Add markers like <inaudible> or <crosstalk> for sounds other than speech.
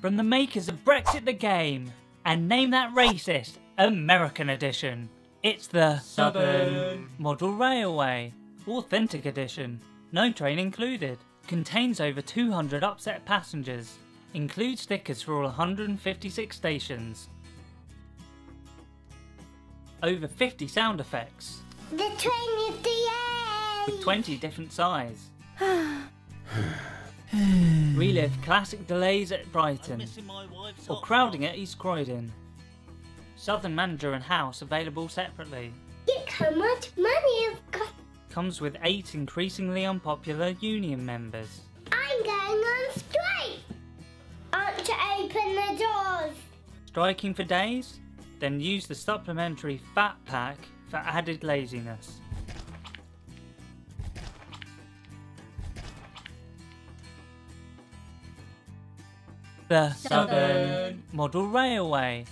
from the makers of Brexit the Game and Name That Racist American Edition. It's the Southern Model Railway Authentic Edition. No train included. Contains over 200 upset passengers. Includes stickers for all 156 stations. Over 50 sound effects The train is the with end. 20 different size. <sighs> <sighs> Relive classic delays at Brighton or crowding at East Croydon. Southern Manager and House available separately. Look how much money I've got. Comes with 8 increasingly unpopular union members. I'm going on strike. Aren't to open the doors. Striking for days? Then use the supplementary Fat Pack for added laziness. The Southern Model Railway